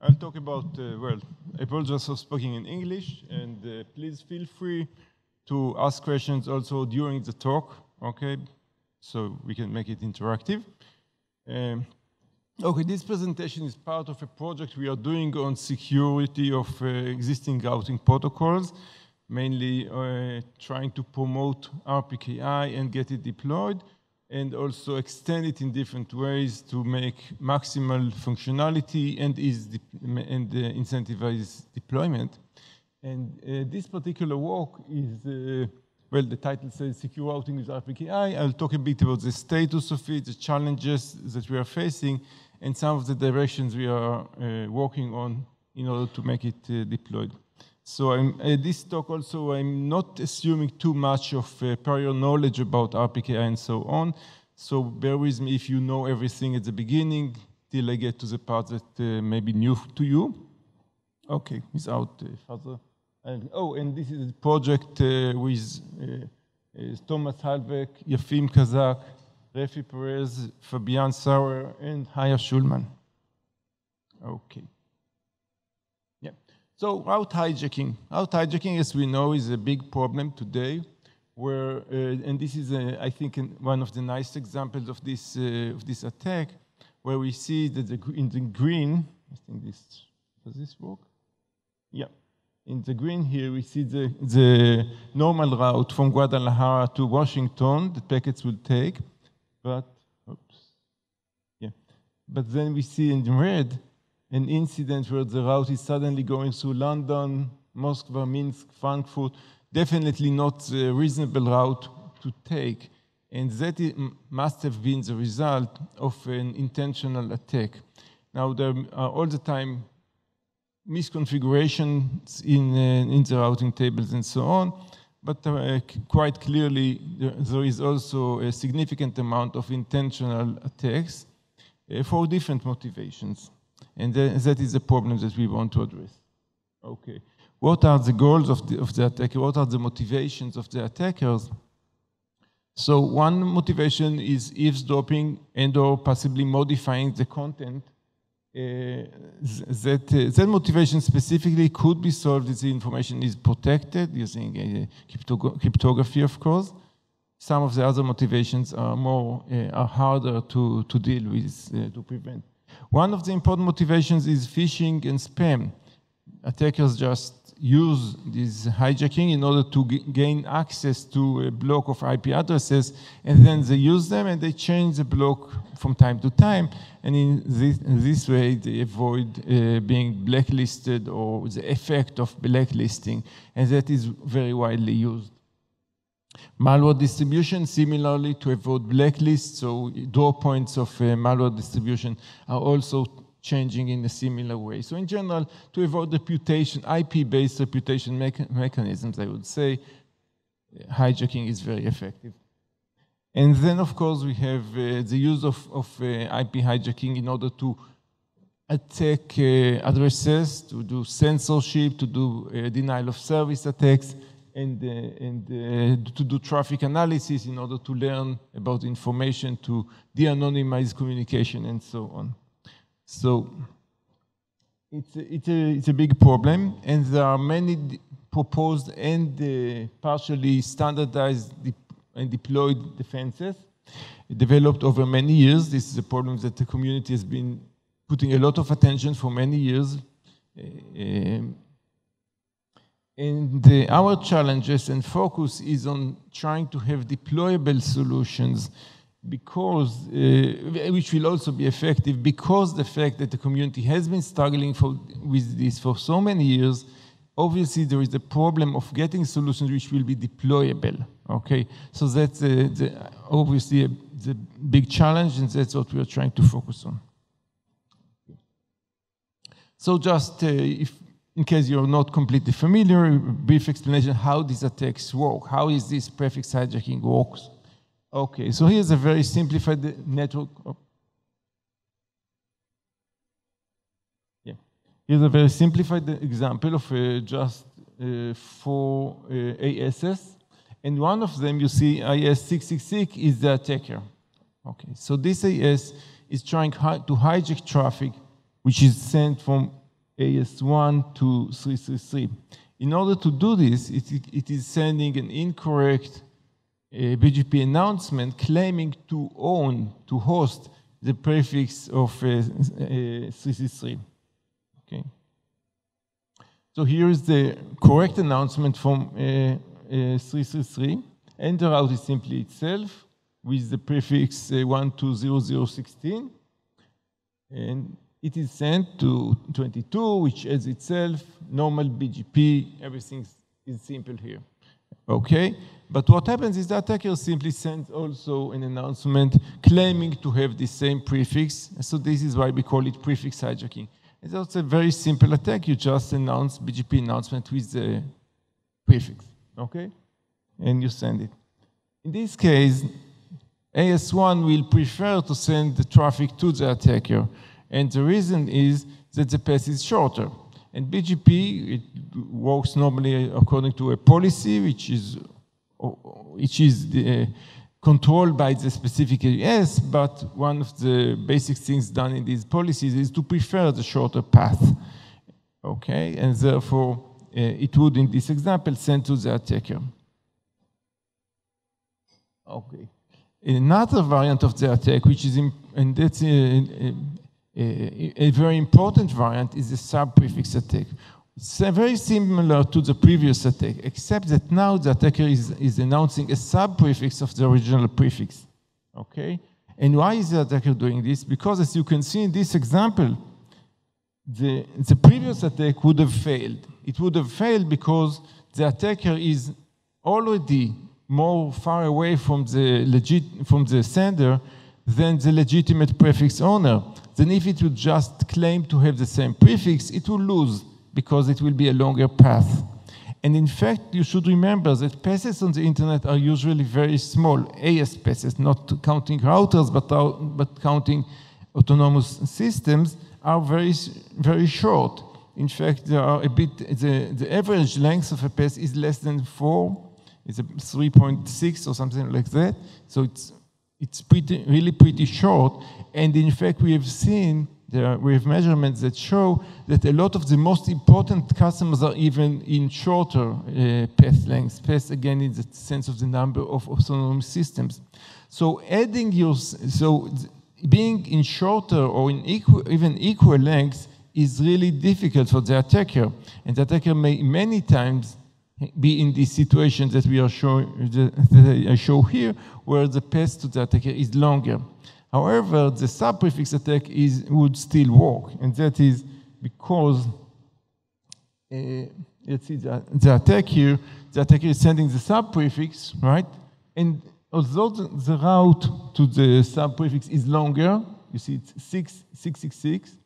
I'll talk about, uh, well, apologize for speaking in English, and uh, please feel free to ask questions also during the talk, okay? So we can make it interactive. Um, okay, this presentation is part of a project we are doing on security of uh, existing routing protocols, mainly uh, trying to promote RPKI and get it deployed and also extend it in different ways to make maximal functionality and, is and uh, incentivize deployment. And uh, this particular work is, uh, well, the title says Secure Routing with RPKI. I'll talk a bit about the status of it, the challenges that we are facing, and some of the directions we are uh, working on in order to make it uh, deployed. So I'm, uh, this talk also, I'm not assuming too much of uh, prior knowledge about RPKI and so on. So bear with me if you know everything at the beginning till I get to the part that uh, may be new to you. Okay, without uh, further. oh, and this is a project uh, with uh, Tomas Hlavacek, Yafim Kazak, Refi Perez, Fabian Sauer, and Haya Shulman. Okay. So route hijacking. Route hijacking, as we know, is a big problem today. Where, uh, and this is, a, I think, one of the nice examples of this, uh, of this attack, where we see that the, in the green, I think this, does this work? Yeah. In the green here, we see the, the normal route from Guadalajara to Washington, the packets will take, but, oops, yeah. But then we see in red an incident where the route is suddenly going through London, Moscow, Minsk, Frankfurt, definitely not a reasonable route to take. And that must have been the result of an intentional attack. Now, there are all the time misconfigurations in, uh, in the routing tables and so on, but uh, quite clearly there is also a significant amount of intentional attacks uh, for different motivations. And that is the problem that we want to address. Okay. What are the goals of the, of the attacker? What are the motivations of the attackers? So one motivation is eavesdropping and or possibly modifying the content. Uh, that, uh, that motivation specifically could be solved if the information is protected using uh, cryptography, of course. Some of the other motivations are more uh, are harder to, to deal with uh, to prevent. One of the important motivations is phishing and spam. Attackers just use this hijacking in order to gain access to a block of IP addresses, and then they use them and they change the block from time to time. And in this, in this way, they avoid uh, being blacklisted or the effect of blacklisting, and that is very widely used. Malware distribution, similarly to avoid blacklists, so door points of uh, malware distribution are also changing in a similar way. So in general, to avoid reputation, IP-based reputation mecha mechanisms, I would say, hijacking is very effective. And then, of course, we have uh, the use of, of uh, IP hijacking in order to attack uh, addresses, to do censorship, to do uh, denial of service attacks, and, uh, and uh, to do traffic analysis in order to learn about information, to de-anonymize communication, and so on. So it's a, it's a, it's a big problem, and there are many proposed and uh, partially standardized and deployed defenses developed over many years. This is a problem that the community has been putting a lot of attention for many years. Uh, and the, our challenges and focus is on trying to have deployable solutions because, uh, which will also be effective because the fact that the community has been struggling for, with this for so many years, obviously there is a problem of getting solutions which will be deployable. Okay, so that's uh, the, obviously a, the big challenge, and that's what we are trying to focus on. So just uh, if in case you're not completely familiar, brief explanation how these attacks work. How is this prefix hijacking works? Okay, so here's a very simplified network. Oh. Yeah, here's a very simplified example of uh, just uh, four uh, ASs. And one of them, you see, AS666 is the attacker. Okay, so this AS is trying to hijack traffic which is sent from AS1 to 333. In order to do this, it, it is sending an incorrect uh, BGP announcement claiming to own, to host the prefix of uh, uh, 333. Okay. So here is the correct announcement from uh, 333. Enter route is simply itself with the prefix 120016. And it is sent to 22, which as itself, normal BGP, everything is simple here. Okay? But what happens is the attacker simply sends also an announcement claiming to have the same prefix. So this is why we call it prefix hijacking. It's also a very simple attack. You just announce BGP announcement with the prefix. Okay? And you send it. In this case, AS1 will prefer to send the traffic to the attacker and the reason is that the path is shorter. And BGP, it works normally according to a policy, which is, which is the, uh, controlled by the specific AS, but one of the basic things done in these policies is to prefer the shorter path. Okay, and therefore uh, it would, in this example, send to the attacker. Okay. Another variant of the attack, which is, in, and that's uh, uh a, very important variant is the sub-prefix attack. It's very similar to the previous attack, except that now the attacker is, is announcing a sub-prefix of the original prefix. Okay? And why is the attacker doing this? Because as you can see in this example, the, the previous attack would have failed. It would have failed because the attacker is already more far away from the, legit, from the sender than the legitimate prefix owner then if it would just claim to have the same prefix, it will lose because it will be a longer path. And in fact, you should remember that paths on the internet are usually very small, AS paths, not counting routers, but, but counting autonomous systems, are very, very short. In fact, there are a bit, the, the average length of a path is less than four, it's a 3.6 or something like that. So it's it's pretty, really pretty short. And in fact, we have seen, there, we have measurements that show that a lot of the most important customers are even in shorter uh, path lengths. Path, again, in the sense of the number of autonomous systems. So adding your, so being in shorter or in equal, even equal lengths is really difficult for the attacker. And the attacker may many times be in this situation that we are showing that I show here, where the path to the attacker is longer. However, the sub-prefix attack is, would still work, and that is because, uh, let's see the, the, attack here, the attacker is sending the sub-prefix, right? And although the, the route to the sub-prefix is longer, you see it's 666,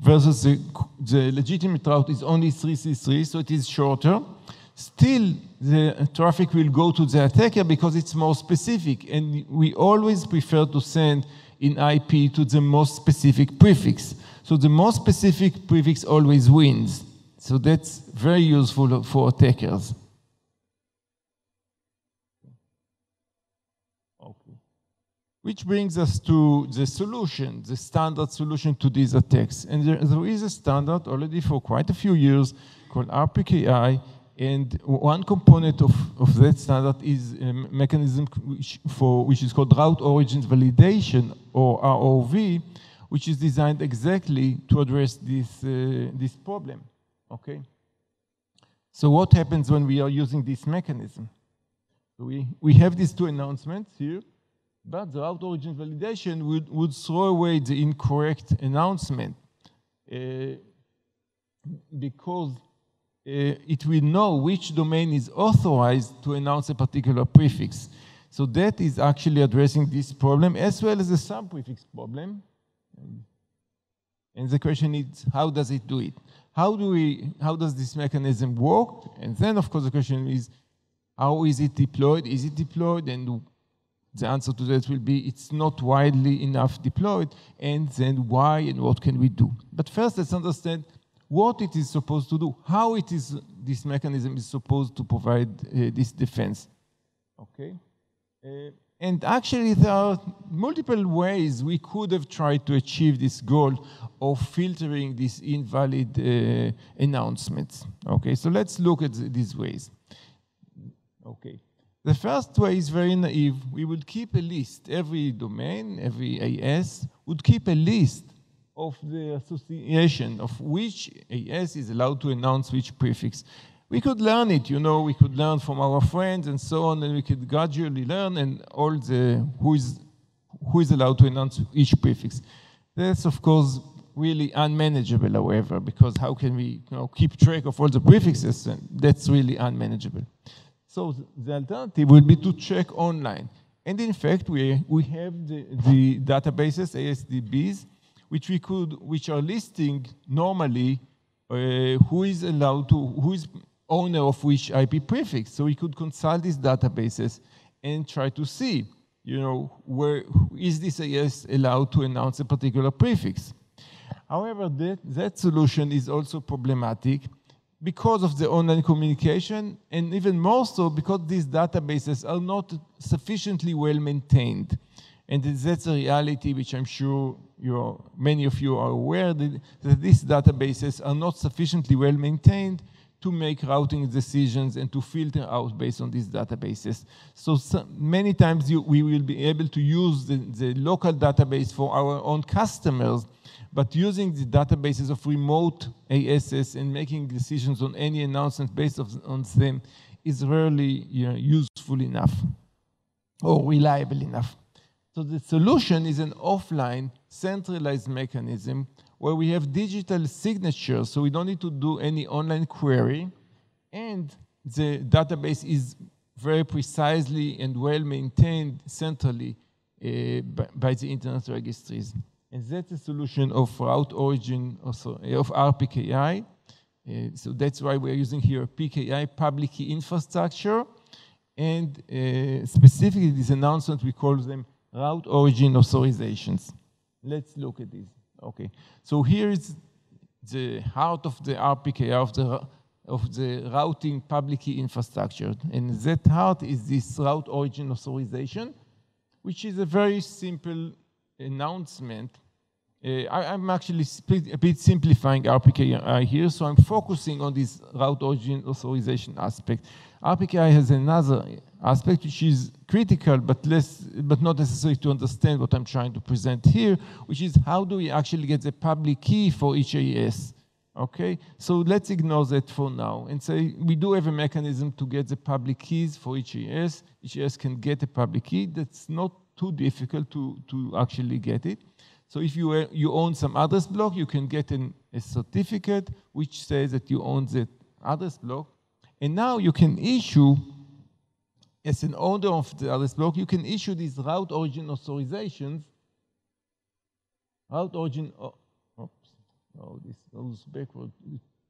versus the, the legitimate route is only 333, so it is shorter still the traffic will go to the attacker because it's more specific. And we always prefer to send in IP to the most specific prefix. So the most specific prefix always wins. So that's very useful for attackers. Okay. Which brings us to the solution, the standard solution to these attacks. And there, there is a standard already for quite a few years called RPKI, and one component of, of that standard is a mechanism which, for, which is called route origins validation, or ROV, which is designed exactly to address this, uh, this problem. Okay? So what happens when we are using this mechanism? We, we have these two announcements here, but the route origin validation would, would throw away the incorrect announcement uh, because Uh, it will know which domain is authorized to announce a particular prefix. So that is actually addressing this problem as well as the sub-prefix problem. And the question is, how does it do it? How do we, how does this mechanism work? And then, of course, the question is, how is it deployed? Is it deployed? And the answer to that will be, it's not widely enough deployed. And then why and what can we do? But first, let's understand what it is supposed to do, how it is this mechanism is supposed to provide uh, this defense. Okay? Uh, And actually, there are multiple ways we could have tried to achieve this goal of filtering these invalid uh, announcements. Okay, so let's look at these ways. Okay. The first way is very naive. We would keep a list. Every domain, every AS would keep a list of the association of which AS is allowed to announce which prefix. We could learn it, you know, we could learn from our friends and so on, and we could gradually learn and all the who is who is allowed to announce each prefix. That's of course really unmanageable, however, because how can we you know, keep track of all the prefixes? And that's really unmanageable. So the alternative will be to check online. And in fact, we, we have the, the databases, ASDBs, which we could, which are listing normally uh, who is allowed to, who is owner of which IP prefix. So we could consult these databases and try to see, you know, where is this AS allowed to announce a particular prefix. However, that, that solution is also problematic because of the online communication, and even more so because these databases are not sufficiently well maintained. And that's a reality which I'm sure many of you are aware that, that these databases are not sufficiently well maintained to make routing decisions and to filter out based on these databases. So, so many times you, we will be able to use the, the local database for our own customers but using the databases of remote ASs and making decisions on any announcement based on them is rarely you know, useful enough or reliable enough. So the solution is an offline centralized mechanism where we have digital signatures, so we don't need to do any online query, and the database is very precisely and well maintained centrally uh, by, by the internet registries. And that's the solution of route origin also, of RPKI. Uh, so that's why we're using here PKI, public key infrastructure. And uh, specifically, this announcement, we call them route origin authorizations. Let's look at this. Okay, so here is the heart of the RPKI, of the, of the routing public key infrastructure. And that heart is this route origin authorization, which is a very simple announcement uh, I, am actually a bit simplifying RPKI here, so I'm focusing on this route origin authorization aspect. RPKI has another aspect which is critical but less, but not necessary to understand what I'm trying to present here, which is how do we actually get the public key for each AS? Okay, so let's ignore that for now and say we do have a mechanism to get the public keys for each AS. Each AS can get a public key. That's not too difficult to, to actually get it. So if you, you own some address block, you can get an, a certificate which says that you own the address block. And now you can issue, as an owner of the address block, you can issue these route origin authorizations. Route origin, oh, oops, oh, this goes backward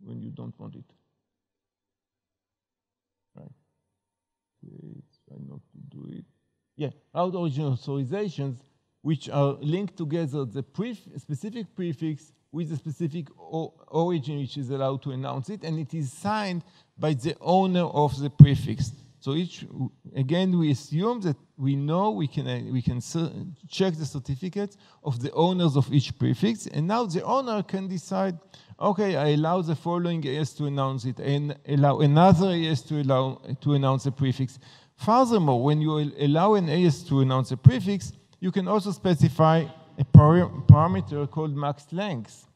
when you don't want it. Right. Okay, try not to do it. Yeah, route origin authorizations which are linked together the pref specific prefix with a specific origin which is allowed to announce it, and it is signed by the owner of the prefix. So each, again, we assume that we know we can, uh, we can check the certificates of the owners of each prefix, and now the owner can decide, okay, I allow the following AS to announce it, and allow another AS to, allow, to announce a prefix. Furthermore, when you allow an AS to announce a prefix, you can also specify a parameter called max length.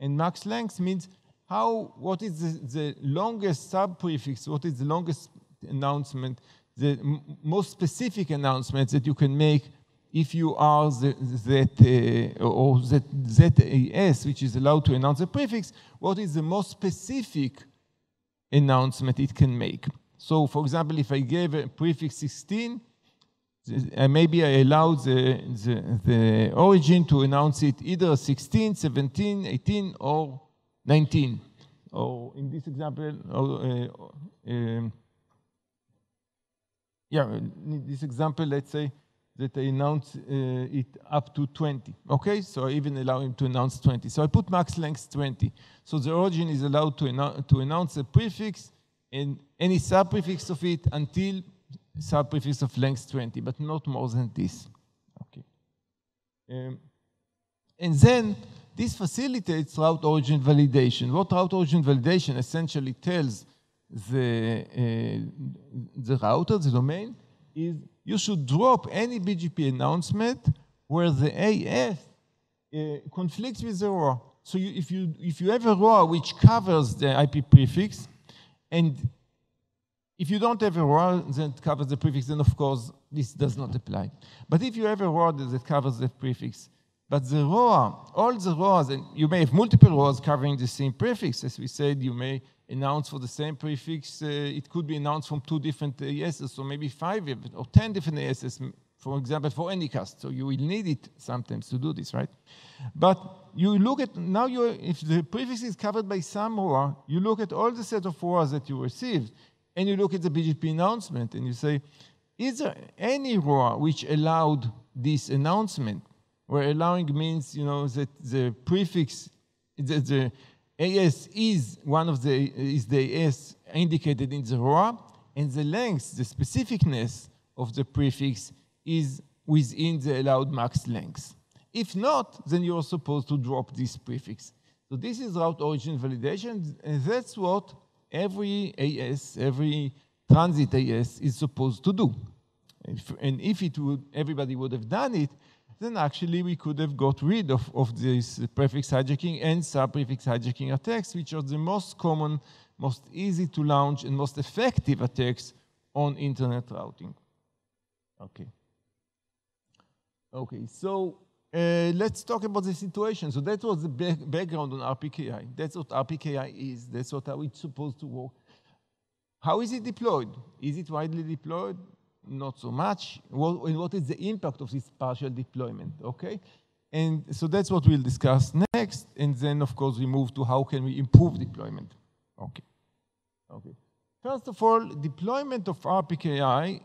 And max length means how, what is the, the longest sub-prefix, what is the longest announcement, the most specific announcement that you can make if you are the, that, uh, or that ZAS, which is allowed to announce a prefix, what is the most specific announcement it can make. So, for example, if I gave a prefix 16, uh, maybe I allow the, the, the, origin to announce it either 16, 17, 18, or 19. Or in this example, or, uh, um, yeah, in this example, let's say that I announce uh, it up to 20. Okay, so I even allow him to announce 20. So I put max length 20. So the origin is allowed to, annou to announce a prefix and any subprefix of it until subprefix of length 20, but not more than this. Okay. Um, and then this facilitates route origin validation. What route origin validation essentially tells the, uh, the router, the domain, is you should drop any BGP announcement where the AS uh, conflicts with the ROA. So you, if, you, if you have a ROA which covers the IP prefix, and if you don't have a ROA that covers the prefix, then of course this does not apply. But if you have a ROA that covers the prefix, but the ROA, all the ROAs, and you may have multiple ROAs covering the same prefix. As we said, you may announce for the same prefix. Uh, it could be announced from two different ASs, so maybe five or 10 different ASs, for example, for Anycast. So you will need it sometimes to do this, right? But you look at, now you if the prefix is covered by some ROA, you look at all the set of ROAs that you received, and you look at the BGP announcement, and you say, is there any ROA which allowed this announcement? where allowing means, you know, that the prefix, the, the AS is one of the, is the AS indicated in the ROA, and the length, the specificness of the prefix is within the allowed max length. If not, then you're supposed to drop this prefix. So this is route origin validation, and that's what every AS, every transit AS is supposed to do. and if it would, everybody would have done it, then actually we could have got rid of, of this prefix hijacking and subprefix hijacking attacks, which are the most common, most easy to launch, and most effective attacks on internet routing. Okay. Okay, so uh, let's talk about the situation. So that was the background on RPKI. That's what RPKI is. That's what how it's supposed to work. How is it deployed? Is it widely deployed? Not so much. What, what is the impact of this partial deployment, okay? And so that's what we'll discuss next. And then, of course, we move to how can we improve deployment. Okay. Okay. First of all, deployment of RPKI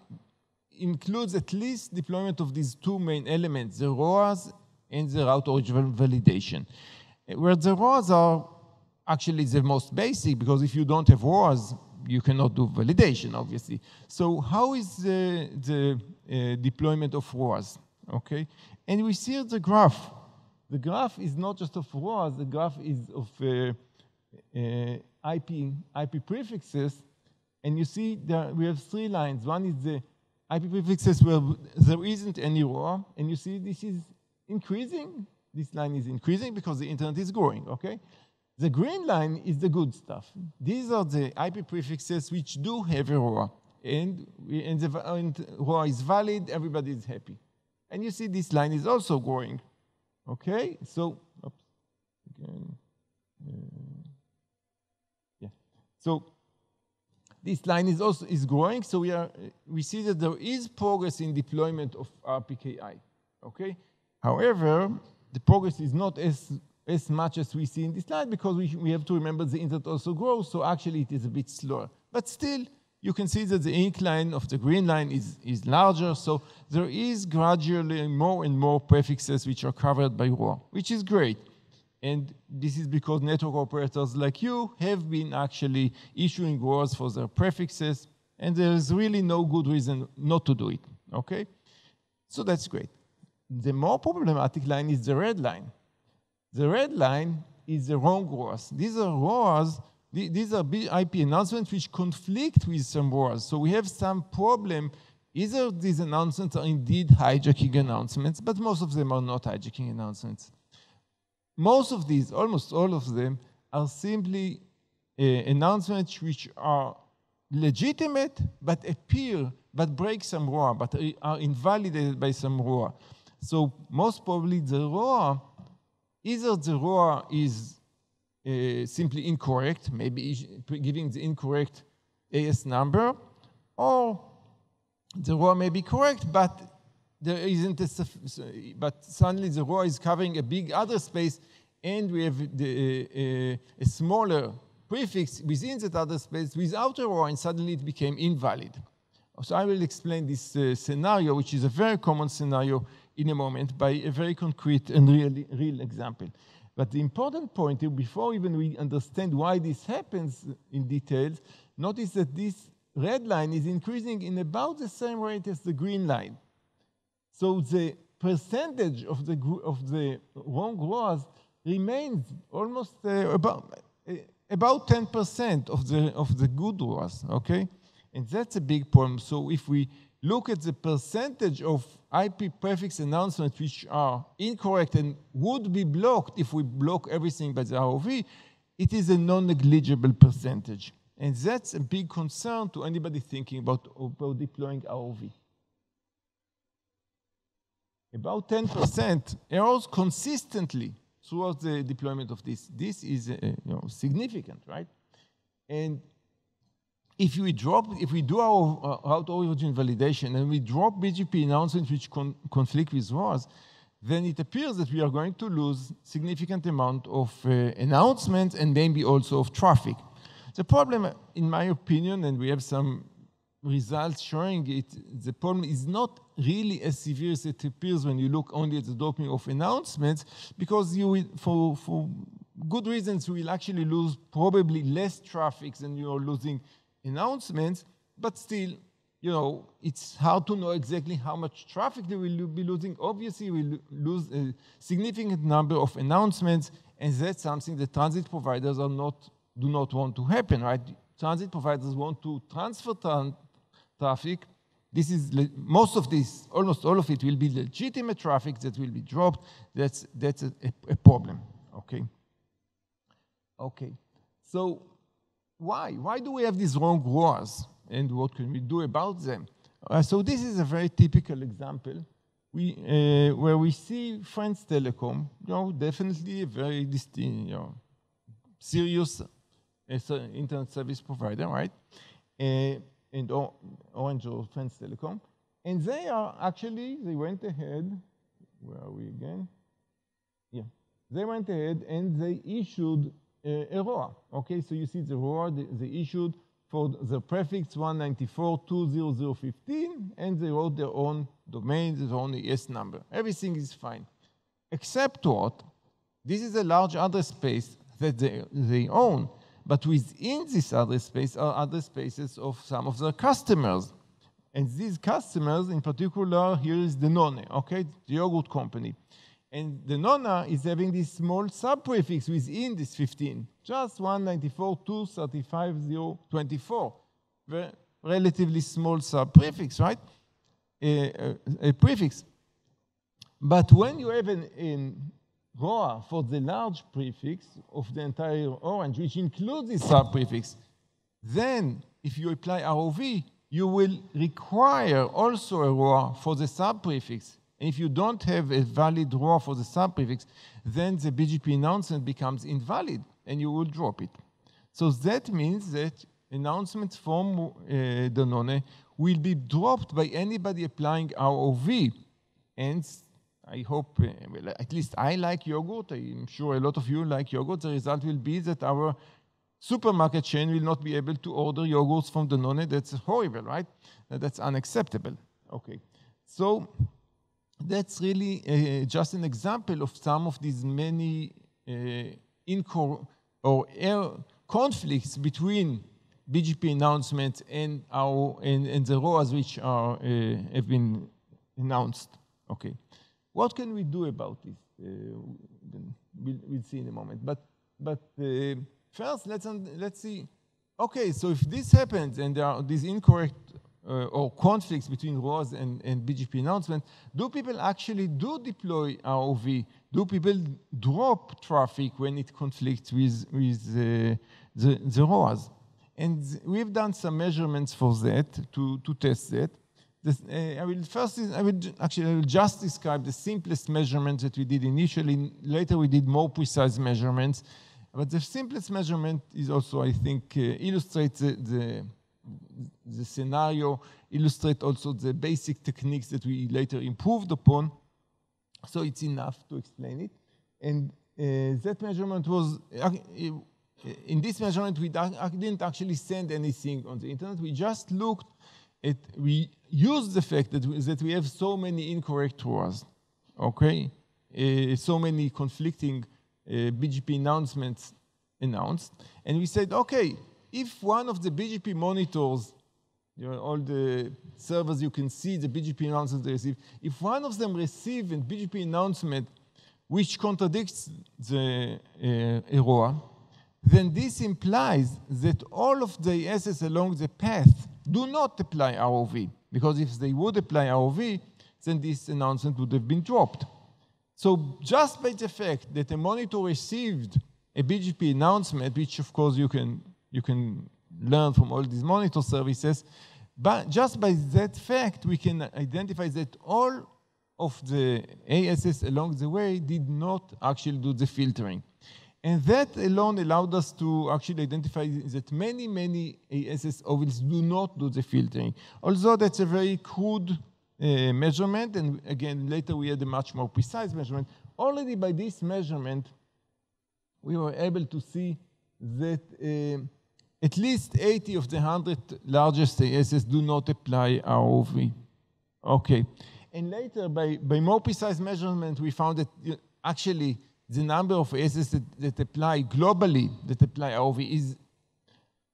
includes at least deployment of these two main elements, the ROAS and the route origin validation. Where the ROAS are actually the most basic, because if you don't have ROAS, you cannot do validation, obviously. So how is the, the uh, deployment of ROAS? Okay, and we see the graph. The graph is not just of ROAS, the graph is of uh, uh, IP, IP prefixes, and you see that we have three lines. One is the IP prefixes where there isn't any ROA, and you see this is increasing. This line is increasing because the internet is growing, okay? The green line is the good stuff. These are the IP prefixes which do have a ROA. And, and the and ROA is valid, everybody is happy. And you see this line is also growing. Okay, so, oops, again, uh, yeah. So this line is also is growing, so we are we see that there is progress in deployment of RPKI. Okay, however, the progress is not as as much as we see in this slide because we, we have to remember the internet also grows, so actually it is a bit slower. But still, you can see that the incline of the green line is, is larger, so there is gradually more and more prefixes which are covered by ROA, which is great. And this is because network operators like you have been actually issuing ROAs for their prefixes, and there is really no good reason not to do it, okay? So that's great. The more problematic line is the red line. The red line is the wrong ROAS. These are ROAs, these are IP announcements which conflict with some ROAs. So we have some problem. Either these announcements are indeed hijacking announcements, but most of them are not hijacking announcements. Most of these, almost all of them, are simply uh, announcements which are legitimate but appear, but break some ROA, but are invalidated by some ROA. So most probably the ROA Either the ROA is uh, simply incorrect, maybe giving the incorrect AS number, or the ROA may be correct, but there isn't a, but suddenly the ROA is covering a big other space, and we have the, uh, a smaller prefix within that other space without a ROA, and suddenly it became invalid. So I will explain this uh, scenario, which is a very common scenario in a moment by a very concrete and real, real example. But the important point, before even we understand why this happens in details, notice that this red line is increasing in about the same rate as the green line. So the percentage of the, of the wrong ROAS remains almost uh, about, uh, about 10% of the, of the good ROAS, okay? And that's a big problem. So if we look at the percentage of IP prefix announcements which are incorrect and would be blocked if we block everything by the ROV, it is a non-negligible percentage. And that's a big concern to anybody thinking about, about deploying ROV. About 10% errors consistently throughout the deployment of this. This is uh, you know, significant, right? And if we drop, if we do our uh, route origin validation and we drop BGP announcements which con conflict with ROAS, then it appears that we are going to lose significant amount of uh, announcements and maybe also of traffic. The problem, in my opinion, and we have some results showing it, the problem is not really as severe as it appears when you look only at the dropping of announcements, because you will, for, for good reasons, you will actually lose probably less traffic than you are losing announcements, but still, you know, it's hard to know exactly how much traffic they will be losing. Obviously, we lose a significant number of announcements, and that's something the transit providers are not, do not want to happen, right? Transit providers want to transfer tra traffic. This is most of this, almost all of it, will be legitimate traffic that will be dropped. That's that's a, a, a problem. Okay. Okay. So why? Why do we have these wrong ROAS? And what can we do about them? Uh, so this is a very typical example we, uh, where we see France Telecom, you know, definitely a very distinct, you know, serious uh, internet service provider, right? Uh, and Orange or France Telecom. And they are actually, they went ahead, where are we again? Yeah. They went ahead and they issued Uh, a ROA. Okay, so you see the ROA they issued for the prefix 194.20015, and they wrote their own domain, their own AS number. Everything is fine. Except what? This is a large address space that they, they own, but within this address space are address spaces of some of their customers. And these customers, in particular, here is Danone, okay, the yogurt company. And Danone is having this small subprefix within this 15, just 194.235.024. Very relatively small subprefix, right? A, a, a, prefix. But when you have an, an ROA for the large prefix of the entire orange, which includes this subprefix, then if you apply ROV, you will require also a ROA for the subprefix. And if you don't have a valid ROA for the subprefix, then the BGP announcement becomes invalid and you will drop it. So that means that announcements from uh, Danone will be dropped by anybody applying ROV. And I hope, uh, well, at least I like yogurt. I'm sure a lot of you like yogurt. The result will be that our supermarket chain will not be able to order yogurts from Danone. That's horrible, right? That's unacceptable. Okay. So that's really uh, just an example of some of these many uh, or air conflicts between BGP announcements and our and, and the ROAs which are uh, have been announced. Okay, what can we do about this? Uh, we'll, we'll, see in a moment. But but uh, first, let's let's see. Okay, so if this happens and there are these incorrect uh, or conflicts between ROAS and, and BGP announcement, do people actually do deploy ROV? Do people drop traffic when it conflicts with, with uh, the, the ROAS? And we've done some measurements for that to, to test that. This, uh, I will first, I will actually I will just describe the simplest measurement that we did initially. Later, we did more precise measurements. But the simplest measurement is also, I think, uh, illustrates the, the the scenario illustrate also the basic techniques that we later improved upon. So it's enough to explain it. And uh, that measurement was, uh, in this measurement, we didn't actually send anything on the internet. We just looked at, we used the fact that we, that we have so many incorrect ROAs, okay? Uh, so many conflicting uh, BGP announcements announced. And we said, okay, if one of the BGP monitors you know, all the servers you can see the BGP announcements they receive. If one of them receive a BGP announcement which contradicts the uh, then this implies that all of the ASs along the path do not apply ROV. Because if they would apply ROV, then this announcement would have been dropped. So just by the fact that a monitor received a BGP announcement, which of course you can, you can learn from all these monitor services, but just by that fact, we can identify that all of the ASs along the way did not actually do the filtering. And that alone allowed us to actually identify that many, many ASS ovals do not do the filtering. Although that's a very crude uh, measurement, and again, later we had a much more precise measurement. Already by this measurement, we were able to see that uh, at least 80 of the 100 largest ASs do not apply ROV. Okay. And later, by, by more precise measurement, we found that actually the number of ASs that, that apply globally, that apply ROV, is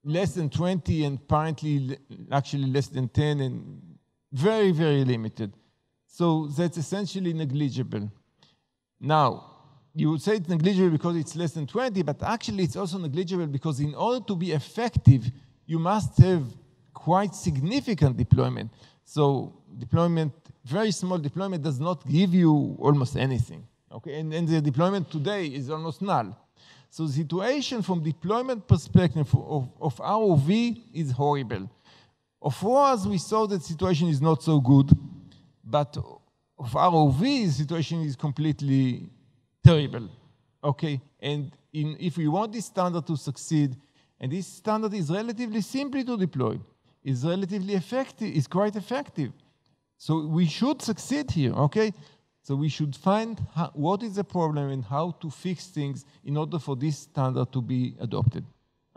less than 20 and apparently actually less than 10 and very, very limited. So that's essentially negligible. Now, you would say it's negligible because it's less than 20, but actually it's also negligible because in order to be effective, you must have quite significant deployment. So deployment, very small deployment does not give you almost anything. Okay, and, and the deployment today is almost null. So the situation from deployment perspective of, of ROV is horrible. Of ROAS, we saw that situation is not so good, but of ROV, the situation is completely terrible. Okay, and in, if we want this standard to succeed, and this standard is relatively simple to deploy, is relatively effective, is quite effective. So we should succeed here, okay? So we should find how, what is the problem and how to fix things in order for this standard to be adopted.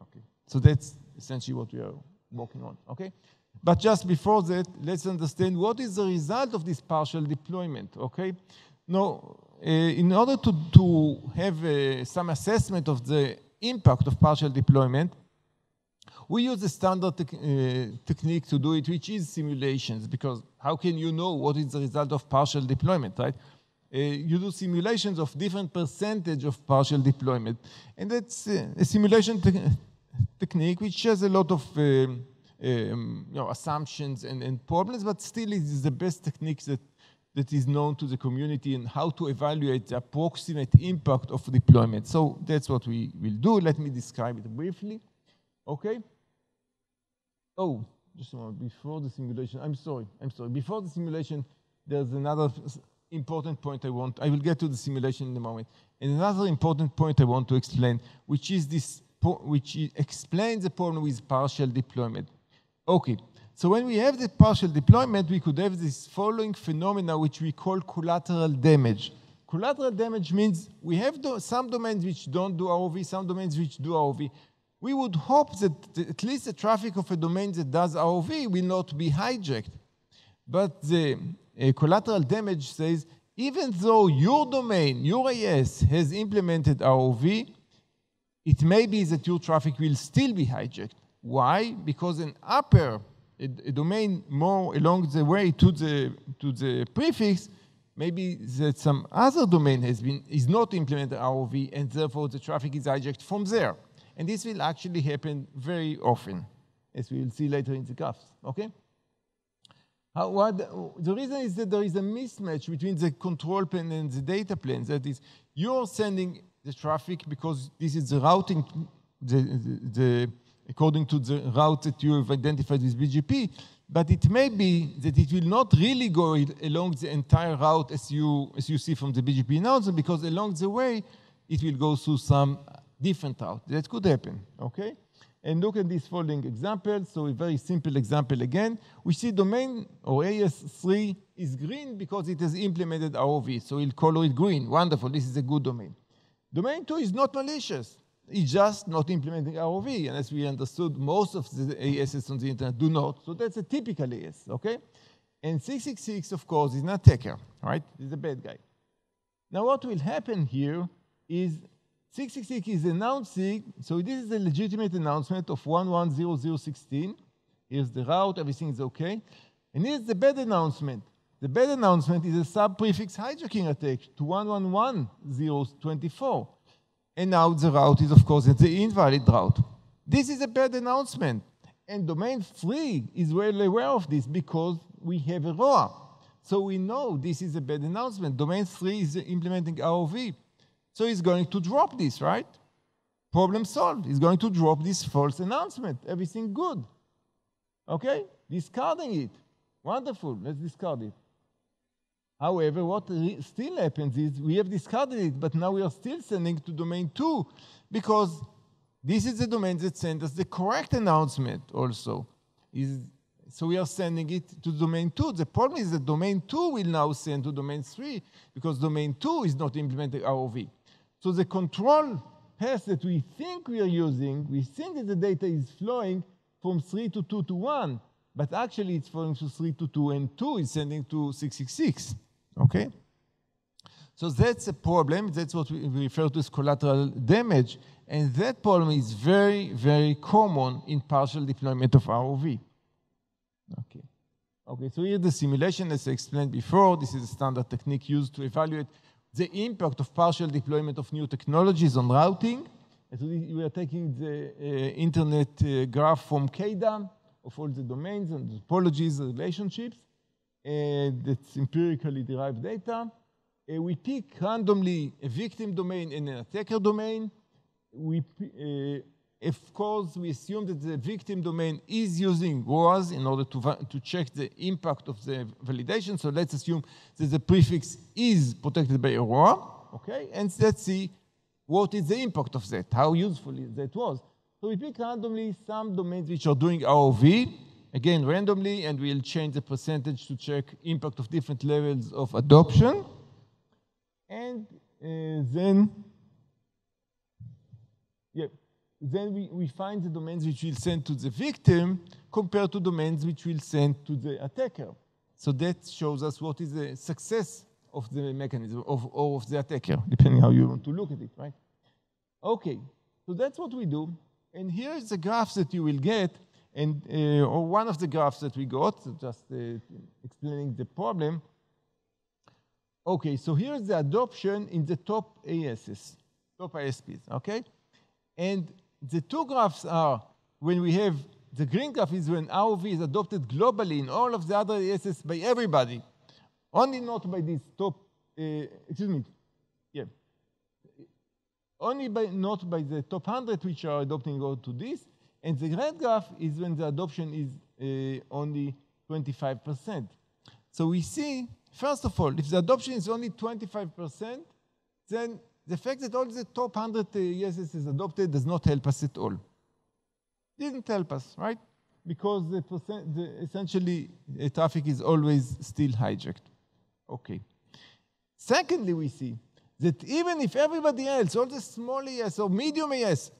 Okay. So that's essentially what we are working on, okay? But just before that, let's understand what is the result of this partial deployment, okay? Now, in order to, to have uh, some assessment of the impact of partial deployment, we use a standard te uh, technique to do it, which is simulations, because how can you know what is the result of partial deployment, right? Uh, you do simulations of different percentage of partial deployment. And that's uh, a simulation te technique which has a lot of um, um, you know, assumptions and, and problems, but still it is the best technique that that is known to the community and how to evaluate the approximate impact of deployment. So that's what we will do. Let me describe it briefly. Okay? Oh, just a moment. Before the simulation, I'm sorry, I'm sorry. Before the simulation, there's another important point I want. I will get to the simulation in a moment. And another important point I want to explain, which is this, which explains the problem with partial deployment. Okay, so when we have the partial deployment, we could have this following phenomena which we call collateral damage. Collateral damage means we have do some domains which don't do ROV, some domains which do ROV. We would hope that at least the traffic of a domain that does ROV will not be hijacked. But the uh, collateral damage says, even though your domain, your AS, has implemented ROV, it may be that your traffic will still be hijacked. Why? Because an upper a domain more along the way to the, to the prefix, maybe that some other domain has been, is not implemented ROV, and therefore the traffic is hijacked from there. And this will actually happen very often, as we will see later in the graphs, okay? How, what, the reason is that there is a mismatch between the control plane and the data plane. That is, you're sending the traffic because this is the routing, the, the, the according to the route that you have identified with BGP, but it may be that it will not really go along the entire route as you, as you see from the BGP announcement, because along the way, it will go through some different route. That could happen, okay? And look at this following example. So a very simple example again. We see domain or AS3 is green because it has implemented ROV. So we'll color it green. Wonderful, this is a good domain. Domain 2 is not malicious it's just not implementing ROV. And as we understood, most of the ASs on the internet do not. So that's a typical AS, okay? And 666, of course, is an attacker, right? He's a bad guy. Now, what will happen here is 666 is announcing, so this is a legitimate announcement of 110016, Here's the route, everything is okay. And here's the bad announcement. The bad announcement is a sub-prefix hijacking attack to 111.0.24. And now the route is, of course, the invalid route. This is a bad announcement. And domain 3 is well aware of this because we have a ROA. So we know this is a bad announcement. Domain 3 is implementing ROV. So he's going to drop this, right? Problem solved. He's going to drop this false announcement. Everything good. Okay? Discarding it. Wonderful. Let's discard it. However, what still happens is we have discarded it, but now we are still sending to domain 2 because this is the domain that sent us the correct announcement also. Is, so we are sending it to domain 2. The problem is that domain 2 will now send to domain 3 because domain 2 is not implementing ROV. So the control path that we think we are using, we think that the data is flowing from 3 to 2 to 1, but actually it's flowing to 3 to 2, and 2 is sending to 666. Okay? So that's a problem. That's what we refer to as collateral damage. And that problem is very, very common in partial deployment of ROV. Okay. Okay, so here's the simulation as I explained before. This is a standard technique used to evaluate the impact of partial deployment of new technologies on routing. So we are taking the uh, internet uh, graph from CAIDA of all the domains and topologies, relationships and that's empirically derived data. We pick randomly a victim domain and an attacker domain. We, uh, of course, we assume that the victim domain is using ROAS in order to, to check the impact of the validation. So let's assume that the prefix is protected by a ROA, okay? And let's see what is the impact of that, how useful that was. So we pick randomly some domains which are doing ROV, again randomly, and we'll change the percentage to check impact of different levels of adoption. And uh, then, yeah, then we, we find the domains which we'll send to the victim compared to domains which we'll send to the attacker. So that shows us what is the success of the mechanism of, or of the attacker, depending how you want to look at it, right? Okay, so that's what we do. And here's the graphs that you will get and uh, one of the graphs that we got, just uh, explaining the problem. Okay, so here's the adoption in the top ASs, top ISPs, okay? And the two graphs are when we have the green graph is when ROV is adopted globally in all of the other ASs by everybody, only not by this top, uh, excuse me, yeah, only by not by the top 100 which are adopting to this, and the red graph is when the adoption is uh, only 25%. So we see, first of all, if the adoption is only 25%, then the fact that all the top 100 uh, ESS is adopted does not help us at all. Didn't help us, right? Because the, percent, the essentially traffic is always still hijacked. Okay. Secondly, we see that even if everybody else, all the small ES or medium ES,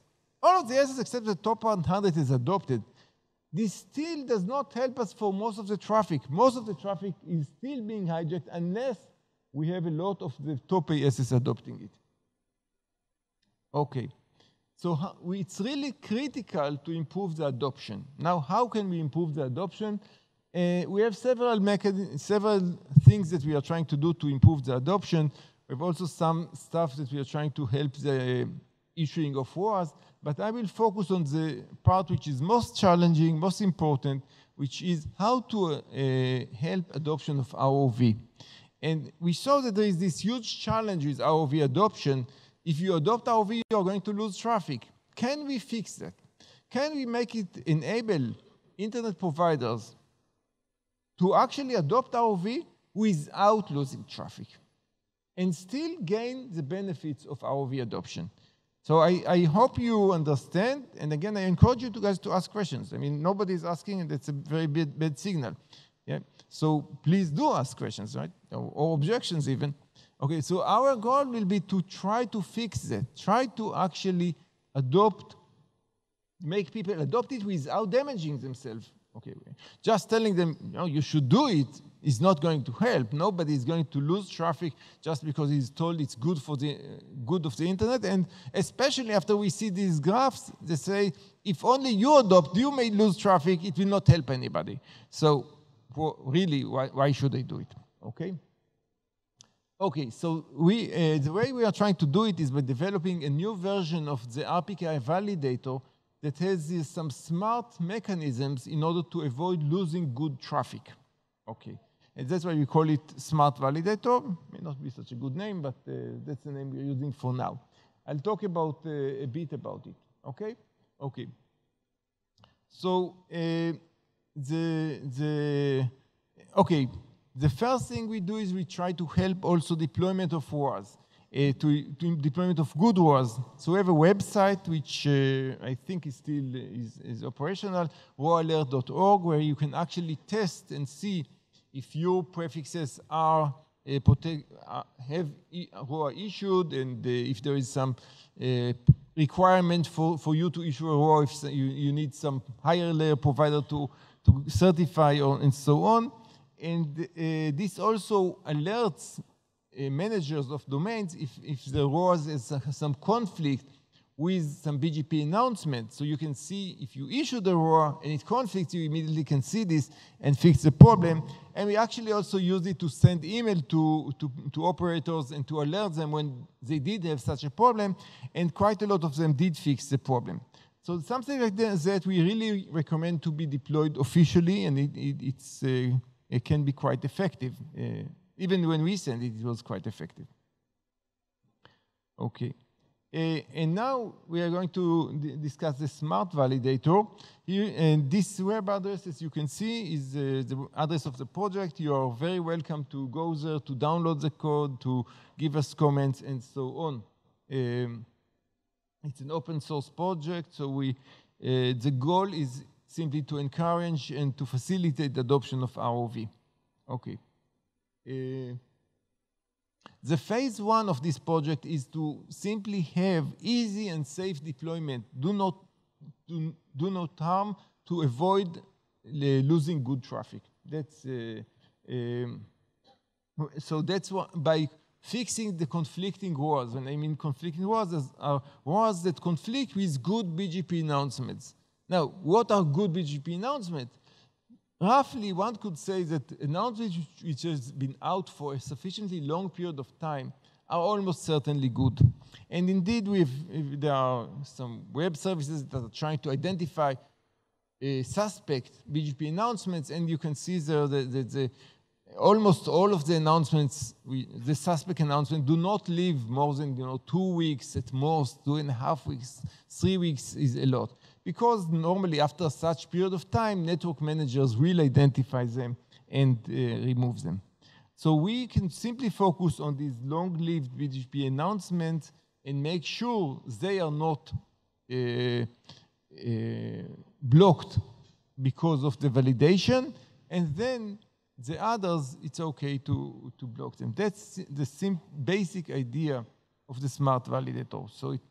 all of the assets except the top 100 is adopted. This still does not help us for most of the traffic. Most of the traffic is still being hijacked unless we have a lot of the top ASs adopting it. Okay, so it's really critical to improve the adoption. Now, how can we improve the adoption? Uh, we have several, several things that we are trying to do to improve the adoption. We have also some stuff that we are trying to help the issuing of ROAS but I will focus on the part which is most challenging, most important, which is how to uh, help adoption of ROV. And we saw that there is this huge challenge with ROV adoption. If you adopt ROV, you're going to lose traffic. Can we fix that? Can we make it enable internet providers to actually adopt ROV without losing traffic and still gain the benefits of ROV adoption? So I, I hope you understand. And again, I encourage you to guys to ask questions. I mean, nobody's asking, and that's a very bad, bad signal. Yeah. So please do ask questions, right? Or, or objections even. Okay, so our goal will be to try to fix that, try to actually adopt, make people adopt it without damaging themselves. Okay, just telling them, you know, you should do it is not going to help. Nobody is going to lose traffic just because he's told it's good for the good of the internet. And especially after we see these graphs, they say if only you adopt, you may lose traffic. It will not help anybody. So really, why, why should I do it? Okay. Okay, so we, uh, the way we are trying to do it is by developing a new version of the RPKI validator that has uh, some smart mechanisms in order to avoid losing good traffic. Okay. And that's why we call it Smart Validator. May not be such a good name, but uh, that's the name we're using for now. I'll talk about uh, a bit about it. Okay? Okay. So uh, the the okay. The first thing we do is we try to help also deployment of ROAs, uh, to, to, deployment of good ROAs. So we have a website which uh, I think is still is, is operational, roaalert.org, where you can actually test and see if your prefixes are uh, have ROA issued and uh, if there is some uh, requirement for, for you to issue a ROA, if you, you need some higher layer provider to, to certify or, and so on. And this also alerts managers of domains if, if there was some conflict with some BGP announcement. So you can see if you issue the ROA and it conflicts, you immediately can see this and fix the problem. And we actually also use it to send email to, to, to operators and to alert them when they did have such a problem. And quite a lot of them did fix the problem. So something like that we really recommend to be deployed officially, and it, it, it's, uh, it can be quite effective. Uh, even when we sent it, it was quite effective. Okay. Uh, and now we are going to discuss the smart validator. Here, and this web address, as you can see, is uh, the address of the project. You are very welcome to go there, to download the code, to give us comments, and so on. Um, it's an open source project, so we, uh, the goal is simply to encourage and to facilitate the adoption of ROV. Okay. Uh, the phase one of this project is to simply have easy and safe deployment. Do not, do, do not harm to avoid uh, losing good traffic. That's, uh, um, so that's what, by fixing the conflicting ROAs, When I mean conflicting ROAs are ROAS that conflict with good BGP announcements. Now, what are good BGP announcements? Roughly, one could say that announcements which has been out for a sufficiently long period of time are almost certainly good. And indeed, there are some web services that are trying to identify suspect BGP announcements, and you can see there that, the, almost all of the announcements, we, the suspect announcements, do not live more than you know two weeks at most, two and a half weeks, three weeks is a lot because normally after such period of time, network managers will identify them and uh, remove them. So we can simply focus on these long-lived BGP announcements and make sure they are not uh, uh, blocked because of the validation, and then the others, it's okay to, to block them. That's the basic idea of the smart validator. So it